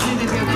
de beber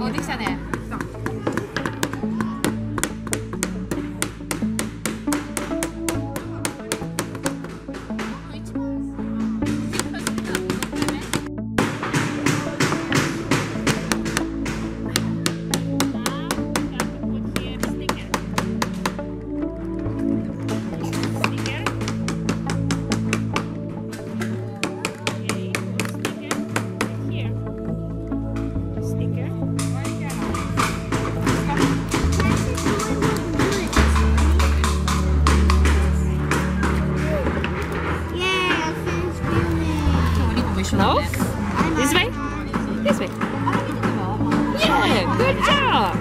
어디 사네? No? This way? This way. Yeah, good job.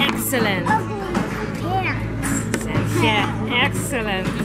Excellent. Yeah, excellent.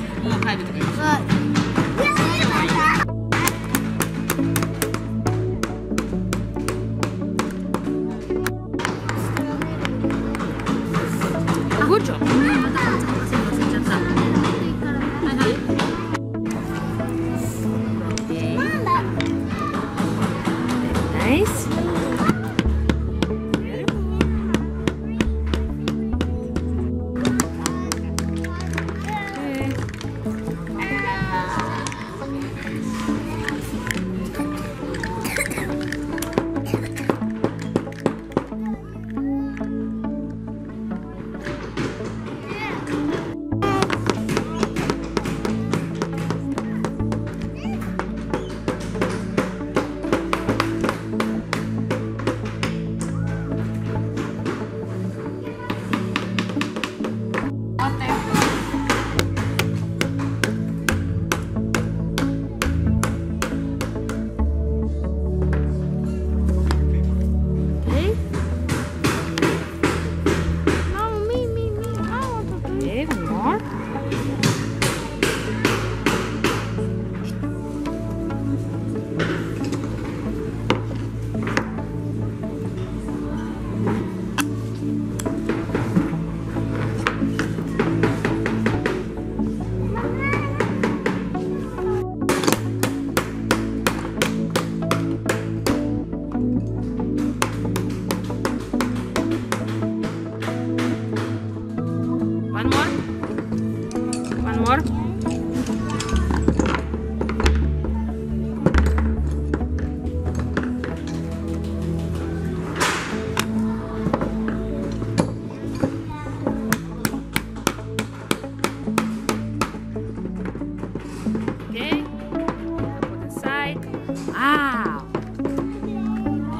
Wow.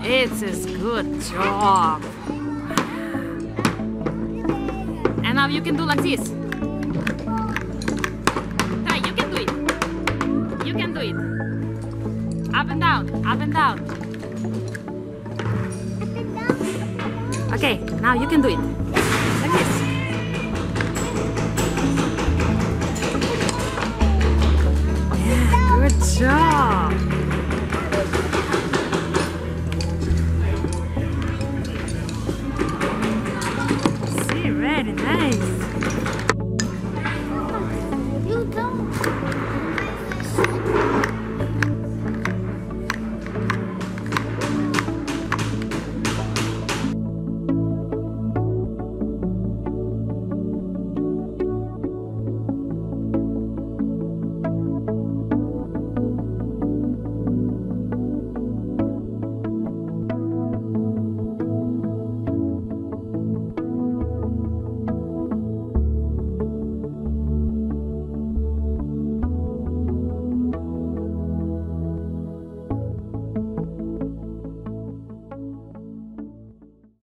It's a good job. And now you can do like this. Try, you can do it. You can do it. Up and down, up and down. Okay, now you can do it.